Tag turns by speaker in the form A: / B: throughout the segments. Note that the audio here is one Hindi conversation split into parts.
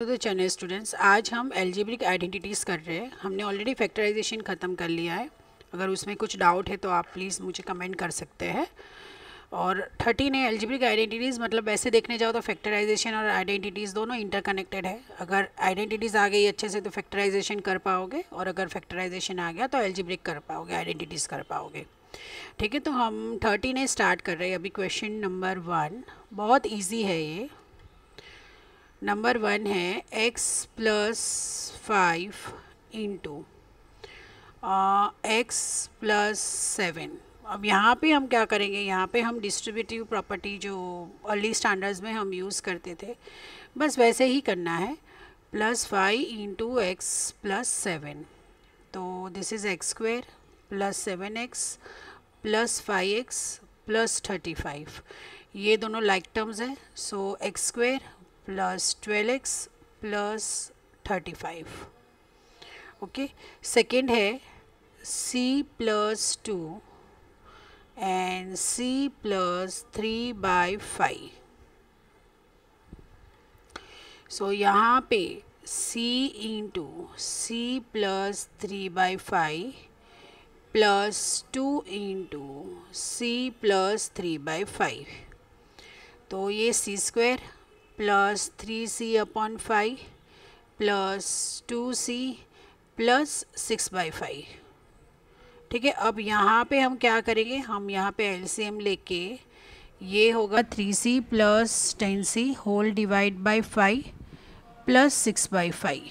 A: तो द चैनल स्टूडेंट्स आज हम एल्जेब्रिक आइडेंटिटीज़ कर रहे हैं। हमने ऑलरेडी फैक्टराइजेशन ख़त्म कर लिया है। अगर उसमें कुछ डाउट है तो आप प्लीज़ मुझे कमेंट कर सकते हैं। और थर्टीन है एल्जेब्रिक आइडेंटिटीज़ मतलब ऐसे देखने जाओ तो फैक्टराइजेशन और आइडेंटिटीज़ दोनों इंटरकनेक्टेड है। अगर आइडेंटिटीज़ आ गई अच्छे से तो फैक्टराइजेशन कर पाओगे और अगर फैक्टराइजेशन आ गया तो एल्जेब्रिक कर पाओगे आइडेंटिटीज़ कर पाओगे। ठीक है तो हम थर्टीन स्टार्ट कर रहे हैं। अभी क्वेश्चन नंबर वन बहुत ईजी है ये। नंबर वन है X plus five into X plus seven. अब यहाँ पे हम क्या करेंगे? यहाँ पे हम डिस्ट्रीब्यूटिव प्रॉपर्टी जो अर्ली स्टैंडर्ड्स में हम यूज़ करते थे, बस वैसे ही करना है। Plus five into X plus seven. तो this is X square plus seven X plus five X plus thirty five. ये दोनों लाइक टर्म्स हैं। So X square plus 12x plus 35 okay second है c plus two and c plus three by five so यहाँ पे c into C plus three by five plus two into C plus three by five तो ये C square plus three C upon five plus two C plus six by five ठीक है, अब यहाँ पे हम क्या करेंगे? हम यहाँ पे एलसीएम लेके ये होगा three C plus ten C whole divide by five plus six by five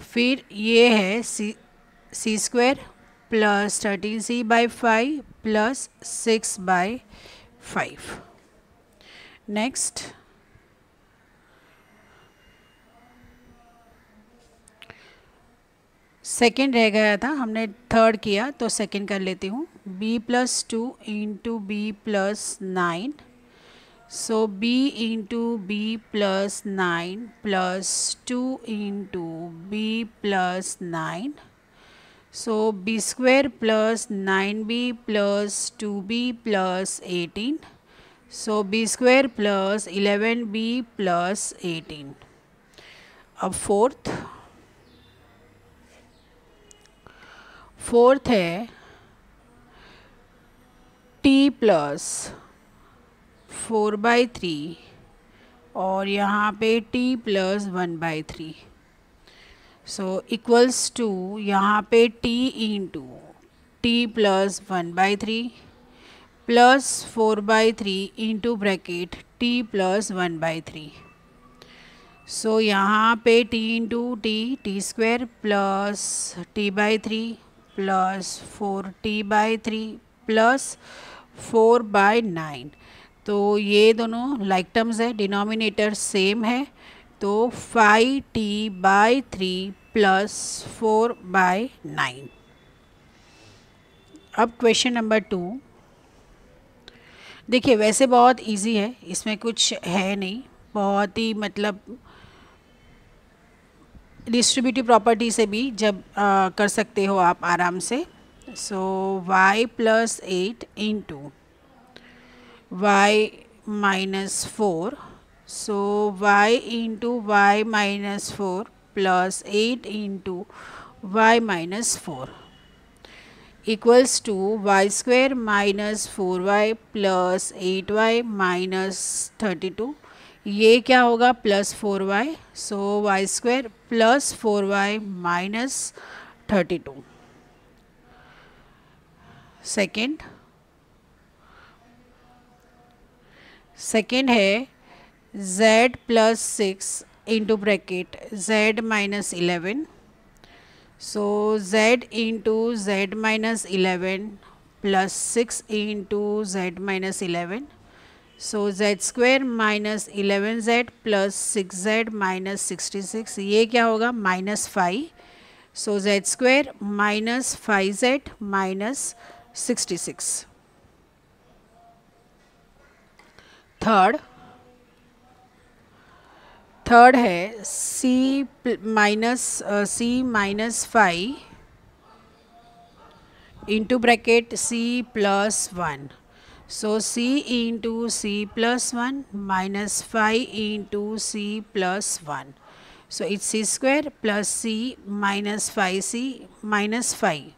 A: फिर ये है C C square plus thirteen C by five plus six by five next second रह गया था, हमने थर्ड किया तो सेकेंड कर लेती हूँ। B plus two into B plus nine so b into B plus nine plus two into B plus nine so B square plus nine B plus two B plus eighteen so B square plus eleven B plus eighteen अब फोर्थ फोर्थ है T plus four by three और यहाँ पे T plus one by three so equals to यहाँ पे T into T plus one by three plus four by three into bracket, T plus one by three. So यहाँ पे T into T T square plus T by three, plus four T by three, plus four by nine. तो ये दोनों लाइक टर्म्स है डिनोमिनेटर सेम है। तो five T by three plus four by nine अब क्वेश्चन नंबर टू देखिए वैसे बहुत इजी है इसमें कुछ है नहीं। बहुत ही मतलब डिस्ट्रीब्यूटिव प्रॉपर्टी से भी जब आ, कर सकते हो आप आराम से। So Y plus eight into Y minus four so Y into Y minus four plus eight into Y minus four equals to Y square minus four Y plus eight Y minus thirty two ये क्या होगा? Plus four Y so Y square plus four Y minus thirty two second second है z plus six into bracket z minus eleven so z into z minus 11 plus 6 into z minus 11 so z square minus 11z plus 6z minus 66 ये क्या होगा minus 5 so z square minus 5z minus 66 third third है C minus C minus five into bracket C plus one So, c into c plus 1 minus 5 into c plus 1. So, it's c square plus c minus 5c minus 5.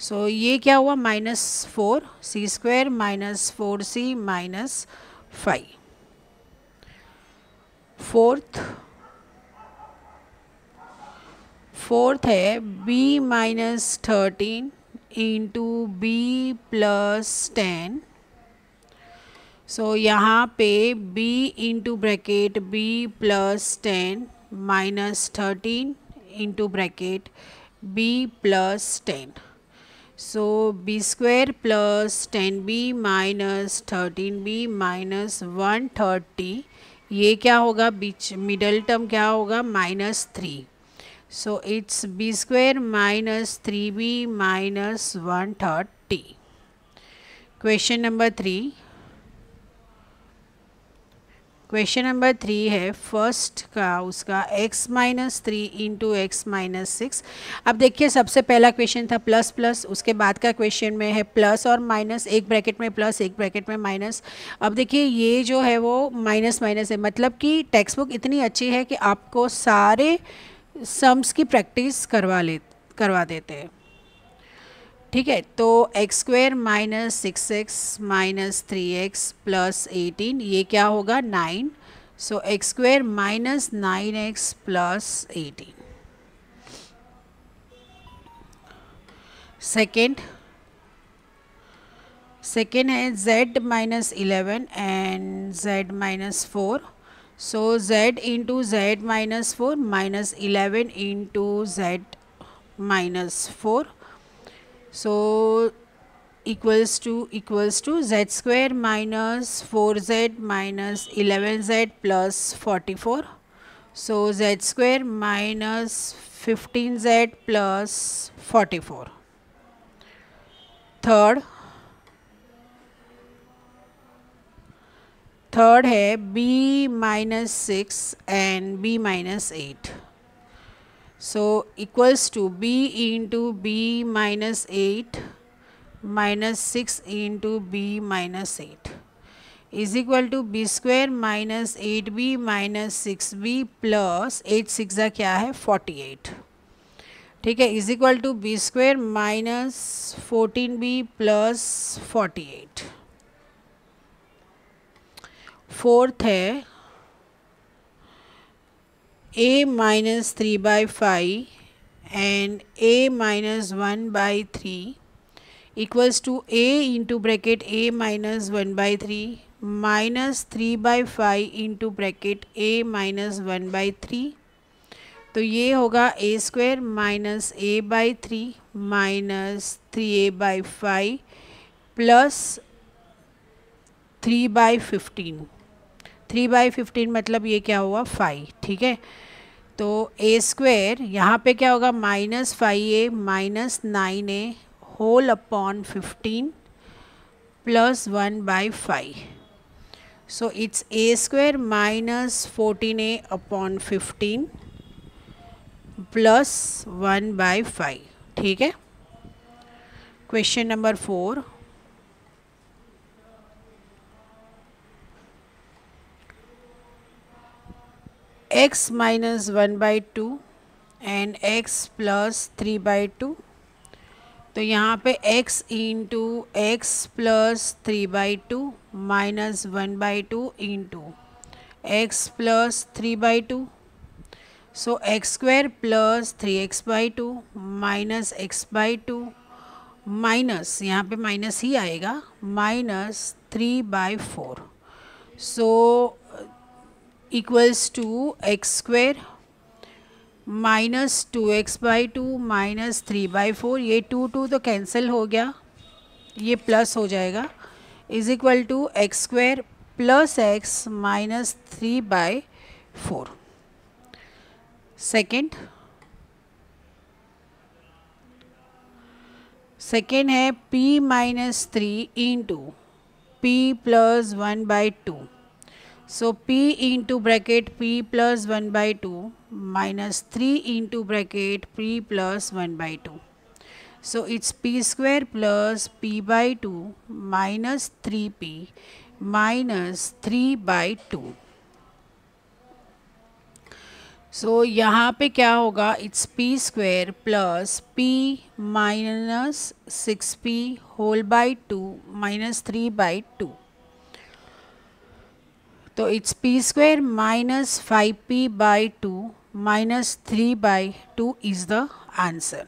A: So, ये क्या हुआ minus four C square minus four C minus five fourth fourth है b minus thirteen into B plus ten so यहाँ पे b into bracket b plus ten minus thirteen into bracket b plus ten so B square plus ten B minus thirteen B minus one thirty ये क्या होगा? बीच मिडल टर्म क्या होगा? Minus three so it's B square minus three B minus one thirty question number three question number three है फ़र्स्ट का, उसका x minus three into X minus six अब देखिए, सबसे पहला क्वेश्चन था प्लस प्लस उसके बाद का क्वेश्चन में है प्लस और माइनस एक ब्रैकेट में प्लस एक ब्रैकेट में माइनस अब देखिए, ये जो है वो माइनस माइनस है मतलब कि टेक्स्ट बुक इतनी अच्छी है कि आपको सारे सम्स की प्रैक्टिस करवा ले, करवा देते हैं। ठीक है तो X square minus six X minus three X plus eighteen ये क्या होगा? Nine so X square minus nine X plus eighteen second second है z minus eleven and z minus four so z into z minus 4 minus 11 into z minus 4. So equals to equals to z square minus 4z minus 11z plus 44. So z square minus 15z plus 44. Third third है B minus six and B minus eight so equals to B into B minus eight minus six into B minus eight is equal to B square minus eight B minus six B plus eight six क्या है फोर्टी एट ठीक है is equal to B square minus fourteen B plus forty eight fourth है A minus three by five and A minus one by three equals to A into bracket A minus one by three minus three by five into bracket A minus one by three तो ये होगा A square minus A by three minus three A by five plus three by fifteen three by fifteen मतलब ये क्या हुआ? फाइव ठीक है? तो ए स्क्वेयर यहाँ पे क्या होगा? Minus five A minus nine A whole upon fifteen plus one by five so it's A square minus fourteen A upon fifteen plus one by five ठीक है? Question number four x minus 1 by 2 and x plus three by two तो यहाँ पे x into X plus three by two minus one by two into X plus three by two so X square plus three X by two minus X by two minus यहाँ पे माइनस ही आएगा minus three by four so equals to X square minus two X by two minus three by four ये टू टू तो कैंसिल हो गया। ये प्लस हो जाएगा। Is equal to X square plus X minus three by four second second है p minus three into P plus one by two So p into bracket p plus 1 by 2 minus 3 into bracket p plus 1 by 2. So it's p square plus p by 2 minus 3p minus 3 by 2. So so, यहाँ पे क्या होगा it's P square plus P minus six P whole by two minus three by two तो it's P square minus five P by two minus three by two is the answer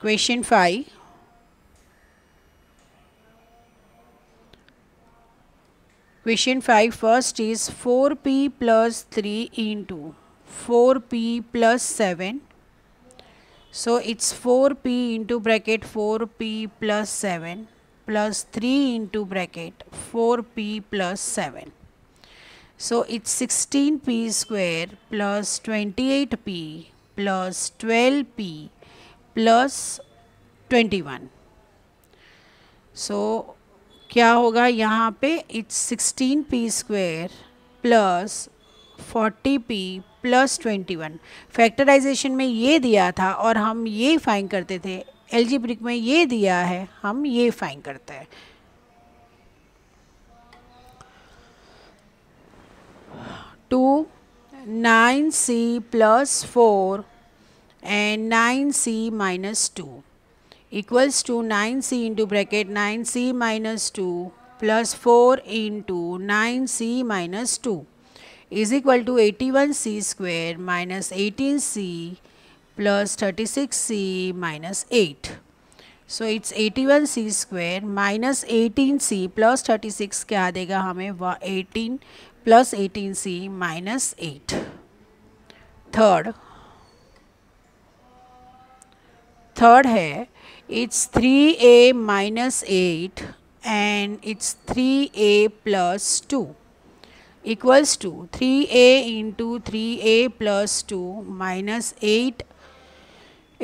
A: question five Question 5 first is 4p plus 3 into 4p plus 7. So it's 4p into bracket 4p plus 7 plus 3 into bracket 4p plus 7. So, it's 16p square plus 28p plus 12p plus 21. So, क्या होगा यहाँ पे it's sixteen P square plus forty P plus twenty one factorization में ये दिया था और हम ये फाइन करते थे एलजीब्रिक में ये दिया है, हम ये फाइन करते हैं। Two nine C plus four and nine C minus two equals to nine C into bracket nine C minus two plus four into nine C minus two is equal to eighty one C square minus eighteen C plus 36c minus 8. So it's 81c square minus 18c plus 36 क्या देगा हमें वह 18 plus 18c minus 8. Third, third है it's 3a minus 8 and it's 3a plus 2 equals to 3a into 3a plus 2 minus 8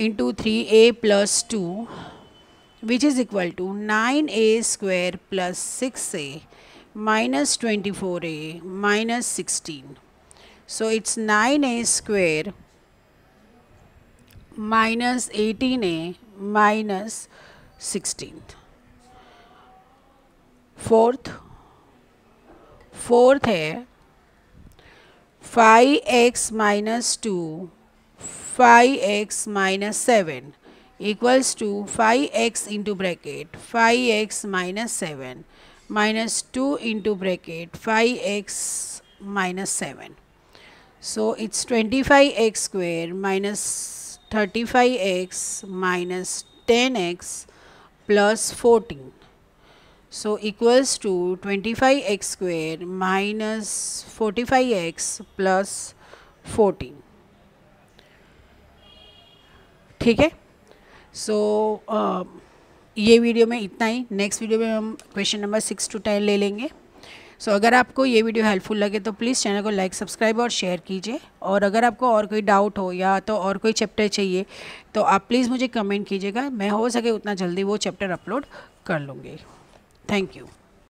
A: into 3a plus 2 which is equal to 9a square plus 6a minus 24a minus 16. So it's 9a square minus 18a minus 16th fourth fourth है five X minus two 5x minus 7 equals to 5x into bracket 5x minus 7 minus 2 into bracket 5x minus 7. So it's 25x square minus 35x minus 10x plus 14. So equals to 25x square minus 45x plus 14. ठीक है? सो uh, ये वीडियो में इतना ही। नेक्स्ट वीडियो में हम question number six to ten ले लेंगे। सो so, अगर आपको ये वीडियो हेल्पफुल लगे तो प्लीज़ चैनल को लाइक सब्सक्राइब और शेयर कीजिए। और अगर आपको और कोई डाउट हो या तो और कोई चैप्टर चाहिए तो आप प्लीज़ मुझे कमेंट कीजिएगा। मैं हो सके उतना जल्दी वो चैप्टर अपलोड कर लूँगी। Thank you